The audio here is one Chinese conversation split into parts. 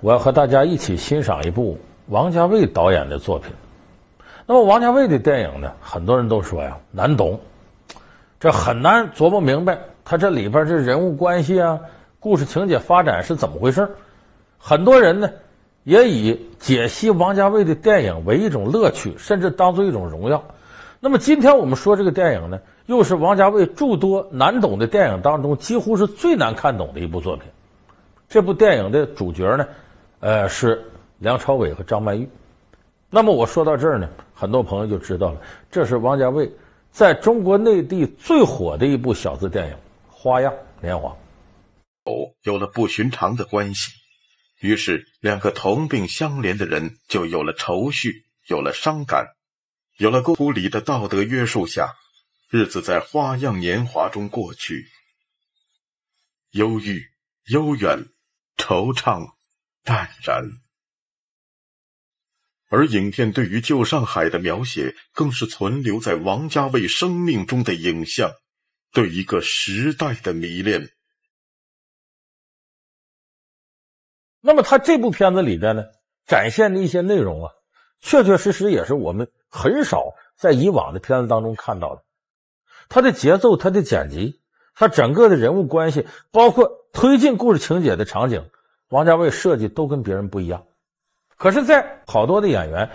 我要和大家一起欣赏一部王家卫导演的作品。那么，王家卫的电影呢，很多人都说呀难懂，这很难琢磨明白他这里边这人物关系啊、故事情节发展是怎么回事很多人呢也以解析王家卫的电影为一种乐趣，甚至当做一种荣耀。那么，今天我们说这个电影呢，又是王家卫诸多难懂的电影当中几乎是最难看懂的一部作品。这部电影的主角呢，呃，是梁朝伟和张曼玉。那么我说到这儿呢，很多朋友就知道了，这是王家卫在中国内地最火的一部小资电影《花样年华》。哦，有了不寻常的关系，于是两个同病相怜的人就有了愁绪，有了伤感，有了孤离的道德约束下，日子在花样年华中过去，忧郁、悠远。惆怅淡然，而影片对于旧上海的描写，更是存留在王家卫生命中的影像，对一个时代的迷恋。那么，他这部片子里边呢，展现的一些内容啊，确确实实也是我们很少在以往的片子当中看到的。他的节奏，他的剪辑。他整个的人物关系，包括推进故事情节的场景，王家卫设计都跟别人不一样。可是，在好多的演员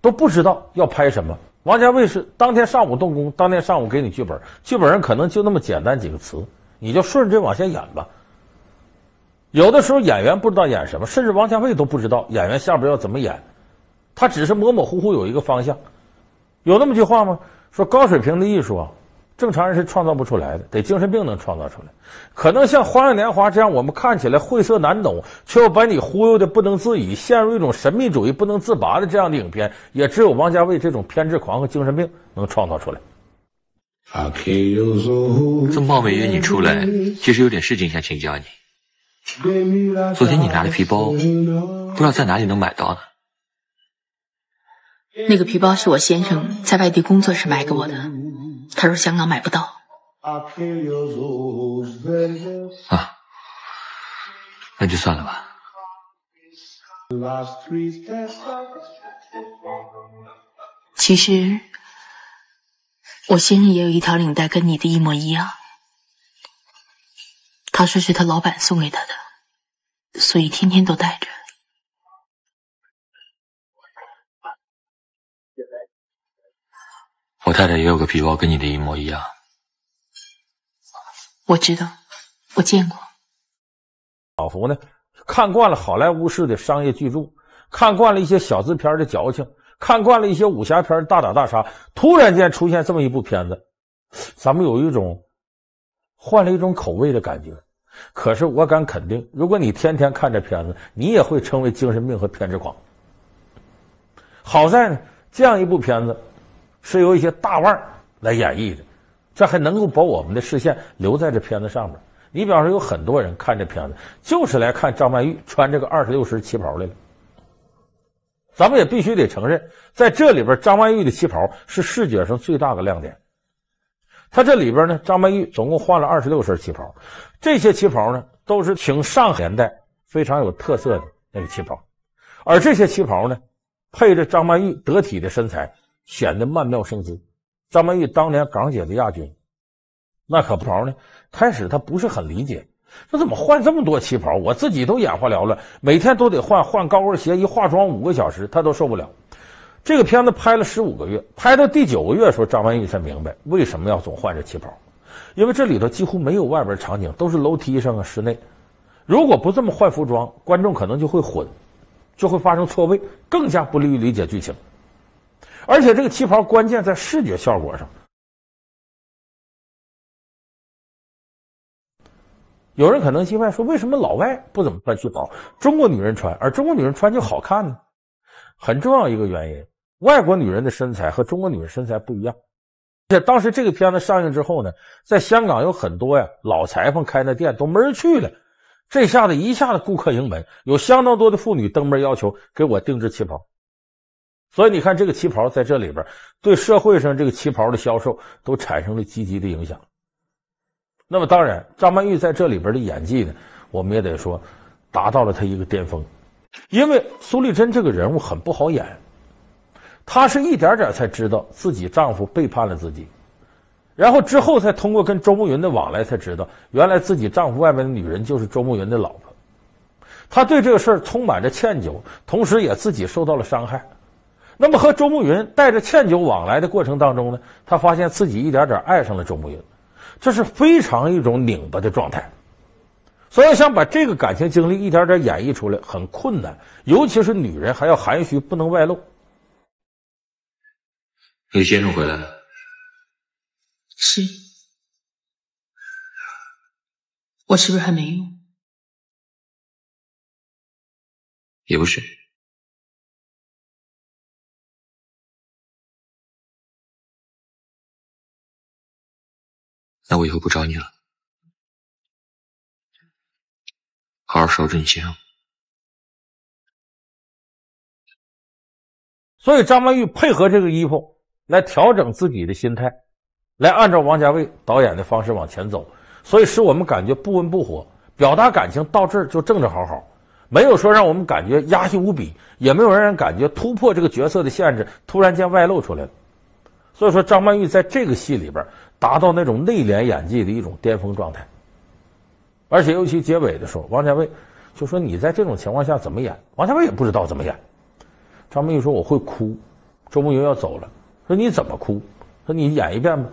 都不知道要拍什么，王家卫是当天上午动工，当天上午给你剧本，剧本上可能就那么简单几个词，你就顺着往下演吧。有的时候演员不知道演什么，甚至王家卫都不知道演员下边要怎么演，他只是模模糊糊有一个方向。有那么句话吗？说高水平的艺术啊。正常人是创造不出来的，得精神病能创造出来。可能像《花样年华》这样，我们看起来晦涩难懂，却又把你忽悠的不能自已，陷入一种神秘主义不能自拔的这样的影片，也只有王家卫这种偏执狂和精神病能创造出来。这么冒昧约你出来，其实有点事情想请教你。昨天你拿的皮包，不知道在哪里能买到呢？那个皮包是我先生在外地工作时买给我的。他说香港买不到。啊，那就算了吧。其实，我先生也有一条领带，跟你的一模一样。他说是他老板送给他的，所以天天都戴着。太太也有个皮包，跟你的一模一样。我知道，我见过。老福呢，看惯了好莱坞式的商业巨著，看惯了一些小资片的矫情，看惯了一些武侠片大打大杀，突然间出现这么一部片子，咱们有一种换了一种口味的感觉。可是我敢肯定，如果你天天看这片子，你也会成为精神病和偏执狂。好在呢，这样一部片子。是由一些大腕来演绎的，这还能够把我们的视线留在这片子上面。你比方说，有很多人看这片子，就是来看张曼玉穿这个二十六式旗袍来了。咱们也必须得承认，在这里边，张曼玉的旗袍是视觉上最大的亮点。它这里边呢，张曼玉总共换了二十六身旗袍，这些旗袍呢，都是挺上年代非常有特色的那个旗袍，而这些旗袍呢，配着张曼玉得体的身材。显得曼妙生姿。张曼玉当年港姐的亚军，那可不袍呢。开始她不是很理解，说怎么换这么多旗袍，我自己都眼花缭乱，每天都得换换高跟鞋，一化妆五个小时，她都受不了。这个片子拍了十五个月，拍到第九个月的时候，张曼玉才明白为什么要总换这旗袍，因为这里头几乎没有外边场景，都是楼梯上啊室内。如果不这么换服装，观众可能就会混，就会发生错位，更加不利于理解剧情。而且这个旗袍关键在视觉效果上。有人可能奇怪说：“为什么老外不怎么穿旗袍，中国女人穿，而中国女人穿就好看呢？”很重要一个原因，外国女人的身材和中国女人身材不一样。而且当时这个片子上映之后呢，在香港有很多呀老裁缝开那店都没人去了，这下子一下子顾客盈门，有相当多的妇女登门要求给我定制旗袍。所以你看，这个旗袍在这里边，对社会上这个旗袍的销售都产生了积极的影响。那么，当然，张曼玉在这里边的演技呢，我们也得说，达到了她一个巅峰。因为苏丽珍这个人物很不好演，她是一点点才知道自己丈夫背叛了自己，然后之后才通过跟周慕云的往来才知道，原来自己丈夫外面的女人就是周慕云的老婆。她对这个事儿充满着歉疚，同时也自己受到了伤害。那么和周慕云带着歉疚往来的过程当中呢，他发现自己一点点爱上了周慕云，这是非常一种拧巴的状态。所以想把这个感情经历一点点演绎出来很困难，尤其是女人还要含蓄，不能外露。李先生回来了，是，我是不是还没用？也不是。那我以后不找你了，好好守着你先生。所以张曼玉配合这个衣服来调整自己的心态，来按照王家卫导演的方式往前走，所以使我们感觉不温不火，表达感情到这儿就正正好好，没有说让我们感觉压抑无比，也没有让人感觉突破这个角色的限制，突然间外露出来了。所以说，张曼玉在这个戏里边达到那种内敛演技的一种巅峰状态。而且尤其结尾的时候，王家卫就说：“你在这种情况下怎么演？”王家卫也不知道怎么演。张曼玉说：“我会哭。”周慕云要走了，说：“你怎么哭？”说：“你演一遍吧。”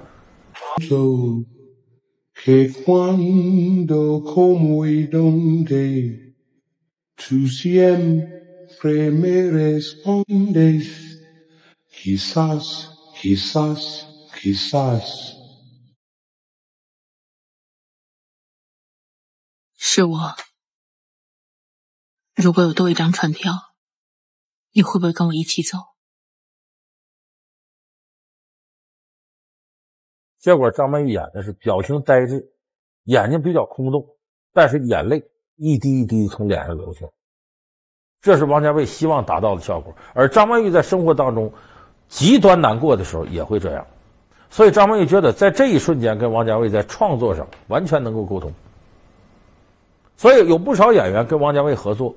是我。如果有多一张船票，你会不会跟我一起走？结果张曼玉演的是表情呆滞，眼睛比较空洞，但是眼泪一滴一滴从脸上流下。这是王家卫希望达到的效果。而张曼玉在生活当中。极端难过的时候也会这样，所以张曼玉觉得在这一瞬间跟王家卫在创作上完全能够沟通，所以有不少演员跟王家卫合作，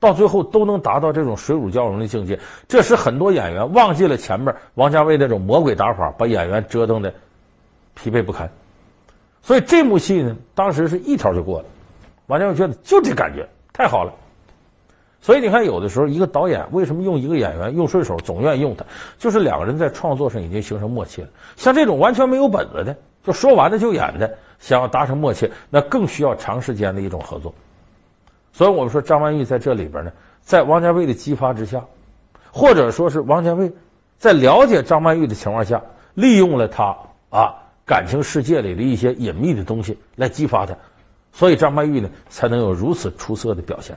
到最后都能达到这种水乳交融的境界，这使很多演员忘记了前面王家卫那种魔鬼打法，把演员折腾的疲惫不堪。所以这幕戏呢，当时是一条就过了，王家卫觉得就这感觉太好了。所以你看，有的时候一个导演为什么用一个演员用顺手，总愿意用他，就是两个人在创作上已经形成默契了。像这种完全没有本子的，就说完了就演的，想要达成默契，那更需要长时间的一种合作。所以我们说，张曼玉在这里边呢，在王家卫的激发之下，或者说是王家卫在了解张曼玉的情况下，利用了他啊感情世界里的一些隐秘的东西来激发他，所以张曼玉呢才能有如此出色的表现。